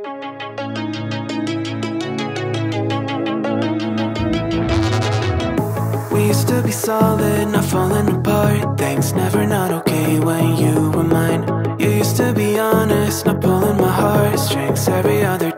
We used to be solid, not falling apart. Things never not okay when you were mine. You used to be honest, not pulling my heartstrings Every other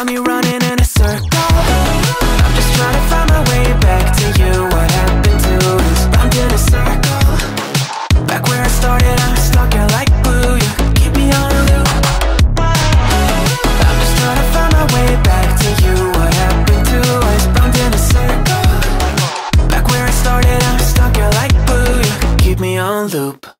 got me running in a circle. I'm just trying to find my way back to you. What happened to us? Round in a circle? Back where I started, I'm stuck here like glue. You keep me on a loop. I'm just trying to find my way back to you. What happened to us? Round in a circle? Back where I started, I'm stuck here like glue. You keep me on loop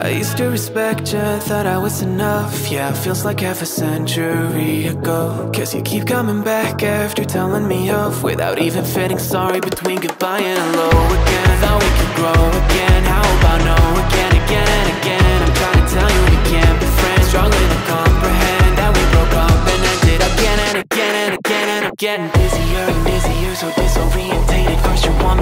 I used to respect you, thought I was enough. Yeah, feels like half a century ago. Cause you keep coming back after telling me off. Without even feeling sorry between goodbye and hello again. Thought we could grow again, how about no again, again and again? I'm trying to tell you we can't be friends. Struggling to comprehend that we broke up and ended again and again and again And I'm getting busier and busier, so disorientated. First you want